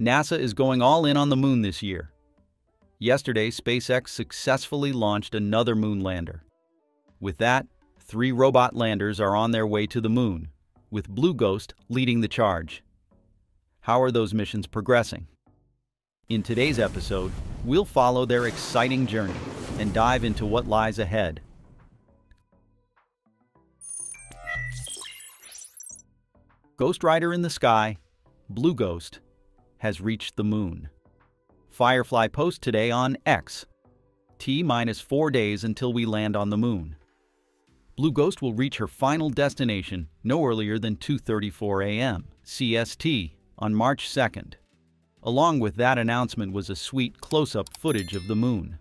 NASA is going all in on the moon this year. Yesterday, SpaceX successfully launched another moon lander. With that, three robot landers are on their way to the moon, with Blue Ghost leading the charge. How are those missions progressing? In today's episode, we'll follow their exciting journey and dive into what lies ahead. Ghost Rider in the sky, Blue Ghost, has reached the moon. Firefly post today on X. T minus four days until we land on the moon. Blue Ghost will reach her final destination no earlier than 2.34 a.m. CST on March 2nd. Along with that announcement was a sweet close-up footage of the moon.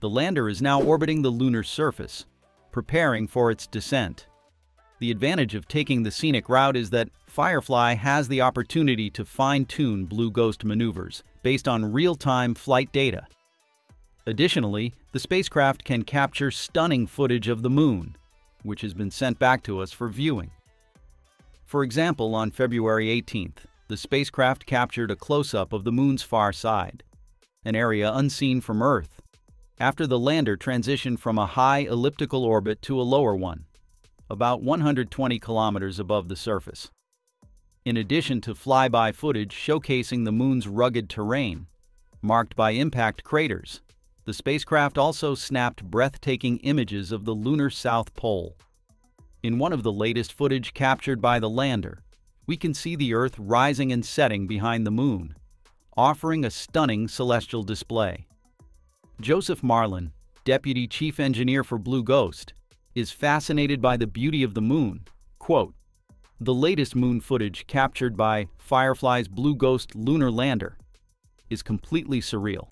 The lander is now orbiting the lunar surface, preparing for its descent. The advantage of taking the scenic route is that Firefly has the opportunity to fine-tune Blue Ghost maneuvers based on real-time flight data. Additionally, the spacecraft can capture stunning footage of the moon, which has been sent back to us for viewing. For example, on February 18th, the spacecraft captured a close-up of the moon's far side, an area unseen from Earth, after the lander transitioned from a high elliptical orbit to a lower one, about 120 kilometers above the surface. In addition to flyby footage showcasing the moon's rugged terrain, marked by impact craters, the spacecraft also snapped breathtaking images of the lunar South Pole. In one of the latest footage captured by the lander, we can see the Earth rising and setting behind the Moon, offering a stunning celestial display. Joseph Marlin, Deputy Chief Engineer for Blue Ghost, is fascinated by the beauty of the Moon. Quote, the latest moon footage captured by Firefly's Blue Ghost lunar lander is completely surreal.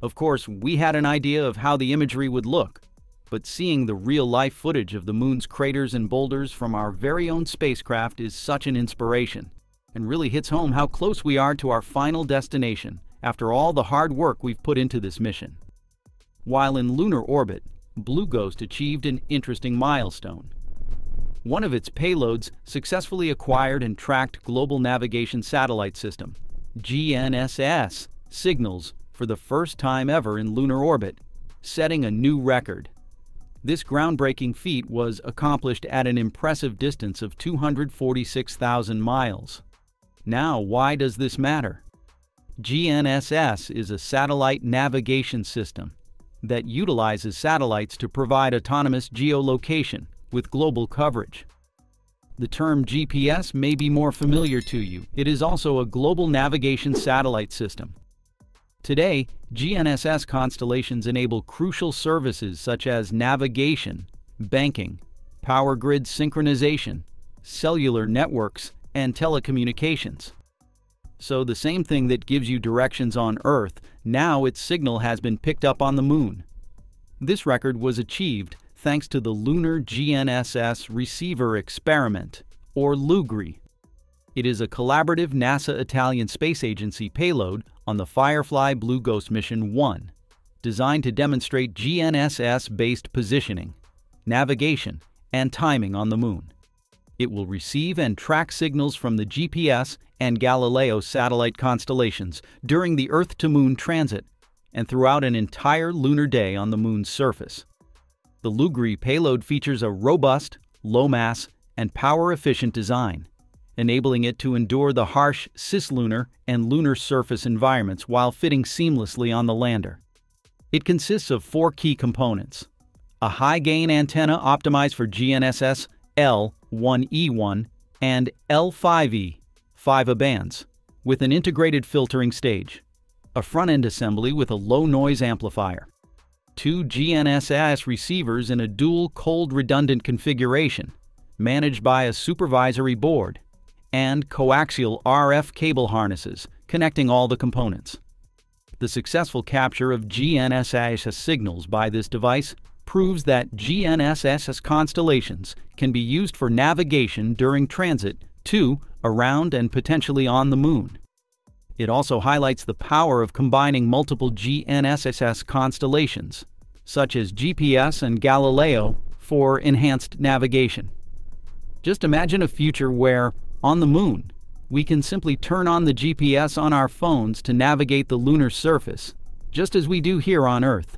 Of course, we had an idea of how the imagery would look, but seeing the real-life footage of the moon's craters and boulders from our very own spacecraft is such an inspiration, and really hits home how close we are to our final destination after all the hard work we've put into this mission. While in lunar orbit, Blue Ghost achieved an interesting milestone. One of its payloads successfully acquired and tracked Global Navigation Satellite System, GNSS, signals for the first time ever in lunar orbit, setting a new record. This groundbreaking feat was accomplished at an impressive distance of 246,000 miles. Now, why does this matter? GNSS is a satellite navigation system that utilizes satellites to provide autonomous geolocation with global coverage. The term GPS may be more familiar to you. It is also a global navigation satellite system Today, GNSS constellations enable crucial services such as navigation, banking, power grid synchronization, cellular networks, and telecommunications. So the same thing that gives you directions on Earth, now its signal has been picked up on the Moon. This record was achieved thanks to the Lunar GNSS Receiver Experiment, or LuGRE. It is a collaborative NASA-Italian Space Agency payload on the Firefly Blue Ghost Mission 1, designed to demonstrate GNSS-based positioning, navigation, and timing on the Moon. It will receive and track signals from the GPS and Galileo satellite constellations during the Earth-to-Moon transit and throughout an entire lunar day on the Moon's surface. The LuGRE payload features a robust, low-mass, and power-efficient design enabling it to endure the harsh cislunar and lunar surface environments while fitting seamlessly on the lander. It consists of four key components. A high-gain antenna optimized for GNSS L1E1 and L5E, 5A bands, with an integrated filtering stage. A front-end assembly with a low-noise amplifier. Two GNSS receivers in a dual cold redundant configuration, managed by a supervisory board and coaxial RF cable harnesses connecting all the components. The successful capture of GNSS signals by this device proves that GNSS constellations can be used for navigation during transit to, around, and potentially on the Moon. It also highlights the power of combining multiple GNSS constellations, such as GPS and Galileo, for enhanced navigation. Just imagine a future where on the moon, we can simply turn on the GPS on our phones to navigate the lunar surface, just as we do here on Earth.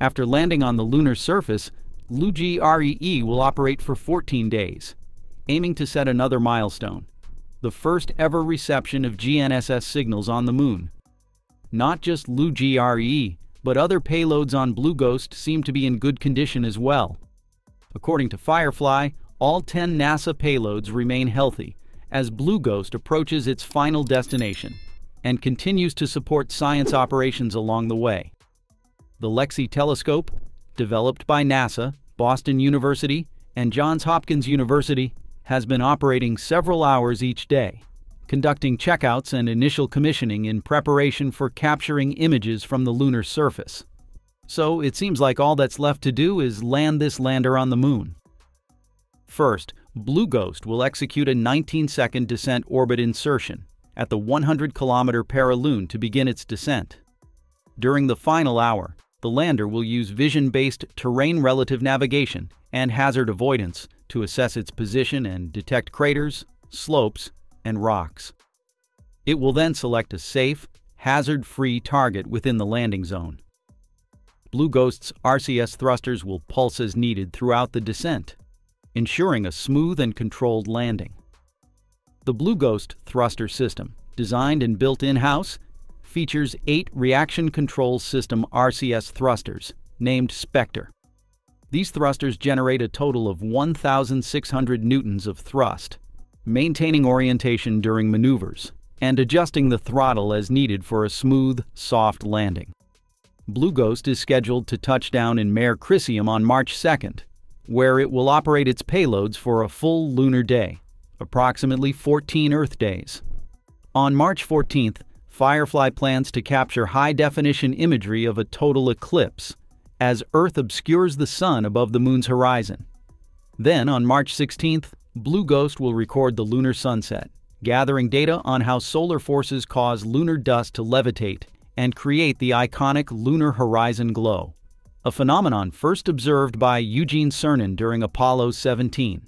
After landing on the lunar surface, LuGRE will operate for 14 days, aiming to set another milestone the first ever reception of GNSS signals on the Moon. Not just LuGRE, but other payloads on Blue Ghost seem to be in good condition as well. According to Firefly, all 10 NASA payloads remain healthy as Blue Ghost approaches its final destination and continues to support science operations along the way. The Lexi telescope, developed by NASA, Boston University, and Johns Hopkins University, has been operating several hours each day, conducting checkouts and initial commissioning in preparation for capturing images from the lunar surface. So it seems like all that's left to do is land this lander on the moon. First, Blue Ghost will execute a 19-second descent orbit insertion at the 100-kilometer perilune to begin its descent. During the final hour, the lander will use vision-based terrain relative navigation and hazard avoidance to assess its position and detect craters, slopes, and rocks. It will then select a safe, hazard-free target within the landing zone. Blue Ghost's RCS thrusters will pulse as needed throughout the descent, ensuring a smooth and controlled landing. The Blue Ghost thruster system, designed and built in-house, features eight Reaction Control System RCS thrusters, named Spectre. These thrusters generate a total of 1,600 newtons of thrust, maintaining orientation during maneuvers, and adjusting the throttle as needed for a smooth, soft landing. Blue Ghost is scheduled to touch down in Mare Crisium on March 2nd, where it will operate its payloads for a full lunar day, approximately 14 Earth days. On March 14th, Firefly plans to capture high-definition imagery of a total eclipse as Earth obscures the Sun above the Moon's horizon. Then, on March 16th, Blue Ghost will record the lunar sunset, gathering data on how solar forces cause lunar dust to levitate and create the iconic lunar horizon glow, a phenomenon first observed by Eugene Cernan during Apollo 17.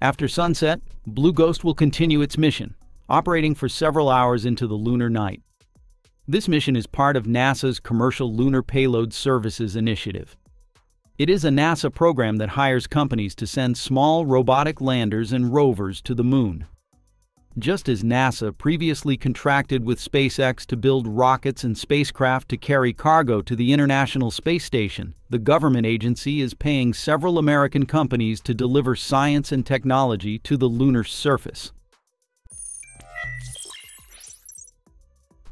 After sunset, Blue Ghost will continue its mission, operating for several hours into the lunar night. This mission is part of NASA's Commercial Lunar Payload Services initiative. It is a NASA program that hires companies to send small robotic landers and rovers to the Moon. Just as NASA previously contracted with SpaceX to build rockets and spacecraft to carry cargo to the International Space Station, the government agency is paying several American companies to deliver science and technology to the lunar surface.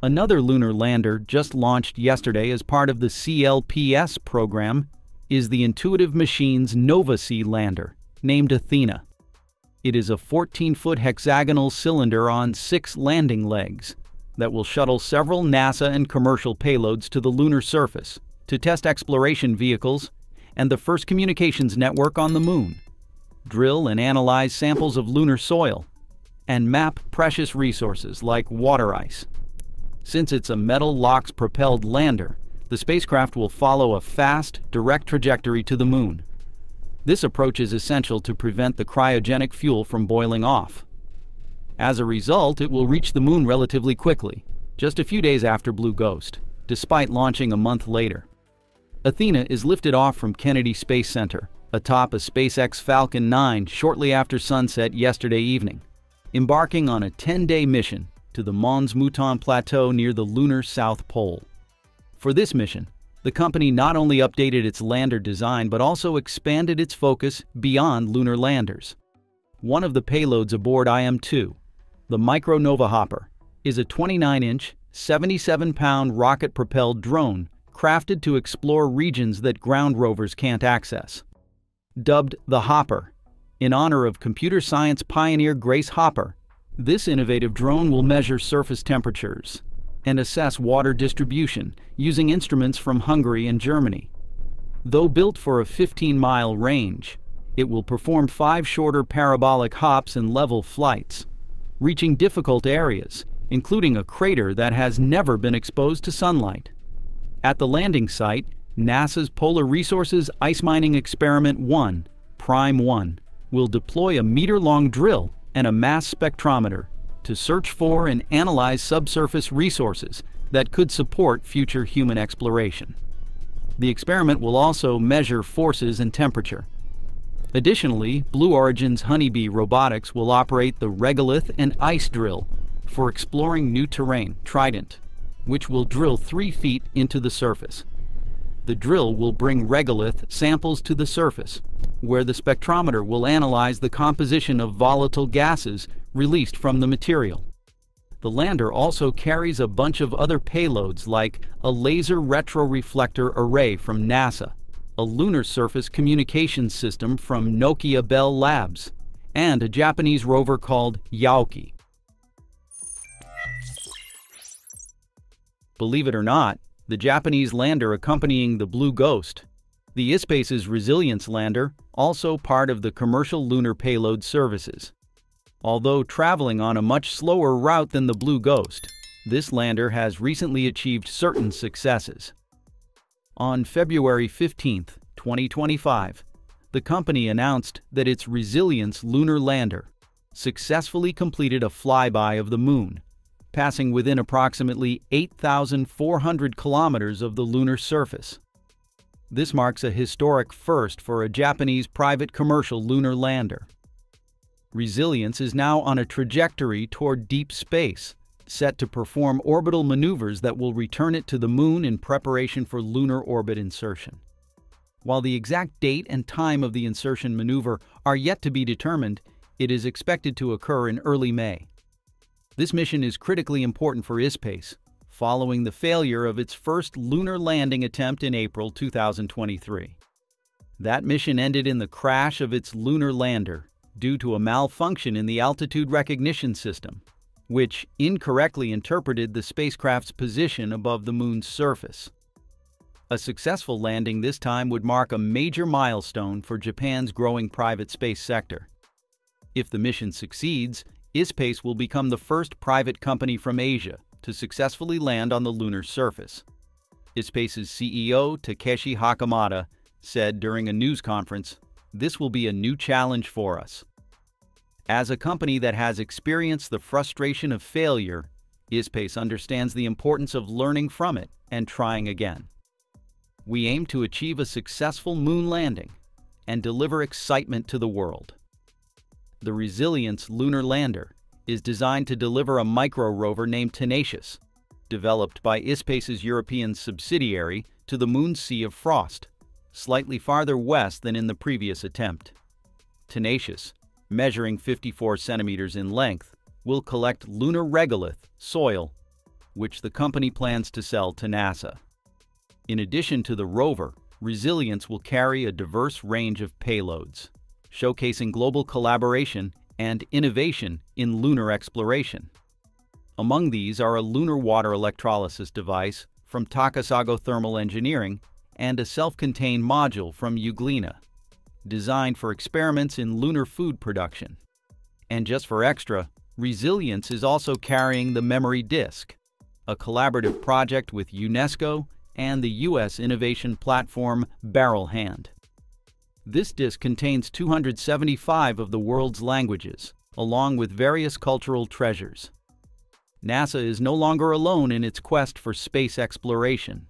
Another lunar lander just launched yesterday as part of the CLPS program is the Intuitive Machines Nova-C lander, named Athena. It is a 14-foot hexagonal cylinder on six landing legs that will shuttle several NASA and commercial payloads to the lunar surface to test exploration vehicles and the first communications network on the Moon, drill and analyze samples of lunar soil, and map precious resources like water ice, since it's a methalox propelled lander, the spacecraft will follow a fast, direct trajectory to the Moon. This approach is essential to prevent the cryogenic fuel from boiling off. As a result, it will reach the Moon relatively quickly, just a few days after Blue Ghost, despite launching a month later. Athena is lifted off from Kennedy Space Center, atop a SpaceX Falcon 9 shortly after sunset yesterday evening, embarking on a 10-day mission to the Mons Mouton Plateau near the lunar South Pole. For this mission, the company not only updated its lander design but also expanded its focus beyond lunar landers. One of the payloads aboard IM-2, the Micronova Hopper, is a 29-inch, 77-pound rocket-propelled drone crafted to explore regions that ground rovers can't access. Dubbed the Hopper, in honor of computer science pioneer Grace Hopper, this innovative drone will measure surface temperatures and assess water distribution using instruments from Hungary and Germany. Though built for a 15-mile range, it will perform five shorter parabolic hops and level flights, reaching difficult areas, including a crater that has never been exposed to sunlight. At the landing site, NASA's Polar Resources Ice Mining Experiment 1, Prime 1, will deploy a meter-long drill and a mass spectrometer to search for and analyze subsurface resources that could support future human exploration. The experiment will also measure forces and temperature. Additionally, Blue Origin's Honeybee Robotics will operate the regolith and ice drill for exploring new terrain, Trident, which will drill three feet into the surface. The drill will bring regolith samples to the surface, where the spectrometer will analyze the composition of volatile gases released from the material. The lander also carries a bunch of other payloads like a laser retroreflector array from NASA, a lunar surface communications system from Nokia Bell Labs, and a Japanese rover called Yaoki. Believe it or not, the Japanese lander accompanying the Blue Ghost, the ISPACE's Resilience lander, also part of the commercial lunar payload services. Although traveling on a much slower route than the Blue Ghost, this lander has recently achieved certain successes. On February 15, 2025, the company announced that its Resilience lunar lander successfully completed a flyby of the Moon passing within approximately 8,400 kilometers of the lunar surface. This marks a historic first for a Japanese private commercial lunar lander. Resilience is now on a trajectory toward deep space, set to perform orbital maneuvers that will return it to the Moon in preparation for lunar orbit insertion. While the exact date and time of the insertion maneuver are yet to be determined, it is expected to occur in early May. This mission is critically important for ISPACE, following the failure of its first lunar landing attempt in April 2023. That mission ended in the crash of its lunar lander due to a malfunction in the altitude recognition system, which incorrectly interpreted the spacecraft's position above the Moon's surface. A successful landing this time would mark a major milestone for Japan's growing private space sector. If the mission succeeds, ISPACE will become the first private company from Asia to successfully land on the lunar surface. ISPACE's CEO, Takeshi Hakamada, said during a news conference, This will be a new challenge for us. As a company that has experienced the frustration of failure, ISPACE understands the importance of learning from it and trying again. We aim to achieve a successful moon landing and deliver excitement to the world the Resilience lunar lander, is designed to deliver a micro rover named Tenacious, developed by ISPACE's European subsidiary, to the moon's Sea of Frost, slightly farther west than in the previous attempt. Tenacious, measuring 54 centimeters in length, will collect lunar regolith, soil, which the company plans to sell to NASA. In addition to the rover, Resilience will carry a diverse range of payloads showcasing global collaboration and innovation in lunar exploration. Among these are a lunar water electrolysis device from Takasago Thermal Engineering and a self-contained module from Euglena, designed for experiments in lunar food production. And just for extra, Resilience is also carrying the Memory Disk, a collaborative project with UNESCO and the U.S. innovation platform Barrel Hand. This disk contains 275 of the world's languages, along with various cultural treasures. NASA is no longer alone in its quest for space exploration.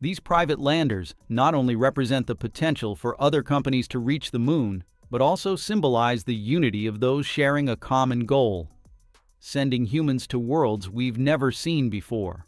These private landers not only represent the potential for other companies to reach the moon, but also symbolize the unity of those sharing a common goal, sending humans to worlds we've never seen before.